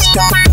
Stop.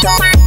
Stop.